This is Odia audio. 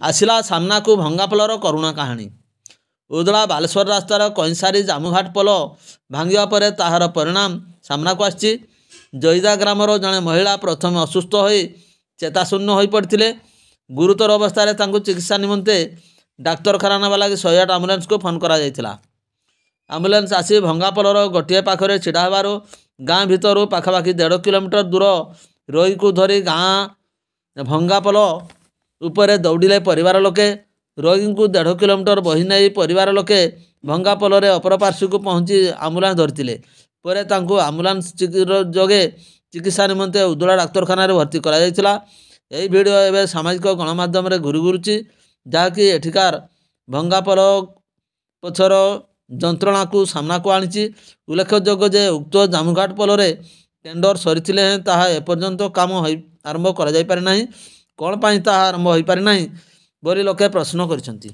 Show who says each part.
Speaker 1: ଆସିଲା ସାମ୍ନାକୁ ଭଙ୍ଗାପୋଲର କରୁଣା କାହାଣୀ। ଉଦଳା ବାଲେଶ୍ୱର ରାସ୍ତାର କଇଁସାରି ଜାମୁଘାଟ ପୋଲ ଭାଙ୍ଗିବା ପରେ ତାହାର ପରିଣାମ ସାମ୍ନାକୁ ଆସିଛି। ଜଇଦା ଗ୍ରାମର ଜଣେ ମହିଳା ପ୍ରଥମେ ଅସୁସ୍ଥ ହୋଇ ଚେତାଶୂନ୍ୟ ହୋଇପଡ଼ିଥିଲେ ଗୁରୁତର ଅବସ୍ଥାରେ ତାଙ୍କୁ ଚିକିତ୍ସା ନିମନ୍ତେ ଡାକ୍ତରଖାନା ନେବା ଲାଗି ଶହେ ଆଠ ଆମ୍ବୁଲାନ୍ସକୁ ଫୋନ୍ କରାଯାଇଥିଲା। ଆମ୍ବୁଲାନ୍ସ ଆସି ଭଙ୍ଗାପୋଲର ଗୋଟିଏ ପାଖରେ ଛିଡ଼ା ହେବାରୁ ଗାଁ ଭିତରୁ ପାଖାପାଖି ଦେଢ଼ କିଲୋମିଟର ଦୂର ରୋଗୀକୁ ଧରି ଗାଁ ଭଙ୍ଗାପୋଲ ଉପରେ ଦୌଡ଼ିଲେ ପରିବାର ଲୋକେ ରୋଗୀଙ୍କୁ ଦେଢ଼ କିଲୋମିଟର ବହି ନେଇ ପରିବାର ଲୋକେ ଭଙ୍ଗା ପୋଲରେ ଅପର ପାର୍ଶ୍ୱକୁ ପହଞ୍ଚି ଆମ୍ବୁଲାନ୍ସ ଧରିଥିଲେ। ପରେ ତାଙ୍କୁ ଆମ୍ବୁଲାନ୍ସ ଯୋଗେ ଚିକିତ୍ସା ନିମନ୍ତେ ଉଦଳା ଡାକ୍ତରଖାନାରେ ଭର୍ତ୍ତି କରାଯାଇଥିଲା। ଏହି ଭିଡ଼ିଓ ଏବେ ସାମାଜିକ ଗଣମାଧ୍ୟମରେ ଘୁରି ଘୁରୁଛି ଯାହାକି ଏଠିକାର ଭଙ୍ଗାପୋଲ ପଛର ଯନ୍ତ୍ରଣାକୁ ସାମ୍ନାକୁ ଆଣିଛି। ଉଲ୍ଲେଖଯୋଗ୍ୟ ଯେ ଉକ୍ତ ଜାମୁଘାଟ ପୋଲରେ ଟେଣ୍ଡର ସରିଥିଲେ ହେଁ ତାହା ଏପର୍ଯ୍ୟନ୍ତ କାମ ଆରମ୍ଭ କରାଯାଇପାରି ନାହିଁ। କ'ଣ ପାଇଁ ତାହା ଆରମ୍ଭ ହୋଇପାରି ନାହିଁ? ବୋଲି ଲୋକେ ପ୍ରଶ୍ନ କରିଛନ୍ତି।